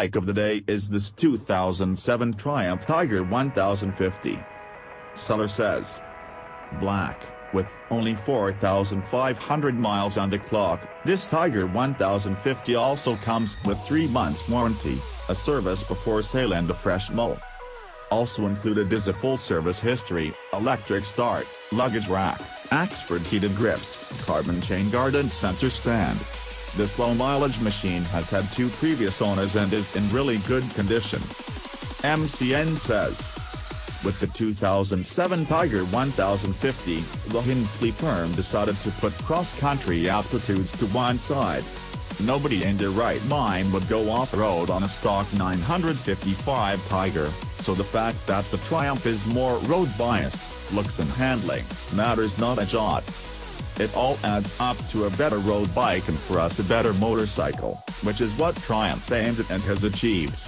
bike of the day is this 2007 Triumph Tiger 1050. Seller says. Black, with only 4,500 miles on the clock, this Tiger 1050 also comes with 3 months warranty, a service before sale and a fresh mold. Also included is a full service history, electric start, luggage rack, Oxford heated grips, carbon chain guard and center stand. This low mileage machine has had two previous owners and is in really good condition. MCN says. With the 2007 Tiger 1050, the Hinckley firm decided to put cross-country aptitudes to one side. Nobody in their right mind would go off-road on a stock 955 Tiger, so the fact that the Triumph is more road-biased, looks and handling, matters not a jot. It all adds up to a better road bike and for us a better motorcycle, which is what Triumph aimed at and has achieved.